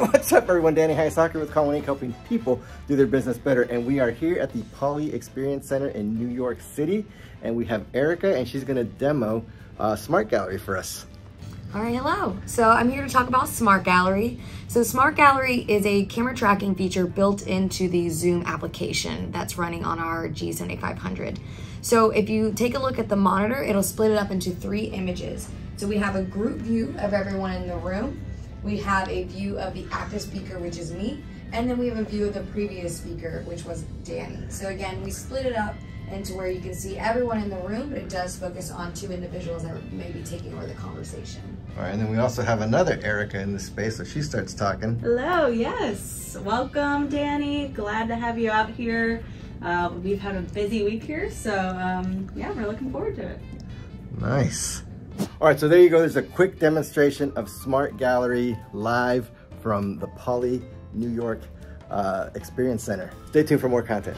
what's up everyone? Danny Hayasaka with Call One helping people do their business better. And we are here at the Poly Experience Center in New York City. And we have Erica and she's gonna demo uh, Smart Gallery for us. All right, hello. So I'm here to talk about Smart Gallery. So Smart Gallery is a camera tracking feature built into the Zoom application that's running on our G7500. So if you take a look at the monitor, it'll split it up into three images. So we have a group view of everyone in the room. We have a view of the active speaker, which is me. And then we have a view of the previous speaker, which was Danny. So again, we split it up into where you can see everyone in the room, but it does focus on two individuals that may be taking over the conversation. All right, and then we also have another Erica in the space, so she starts talking. Hello, yes. Welcome, Danny. Glad to have you out here. Uh, we've had a busy week here, so um, yeah, we're looking forward to it. Nice. All right, so there you go. There's a quick demonstration of Smart Gallery live from the Poly New York uh, Experience Center. Stay tuned for more content.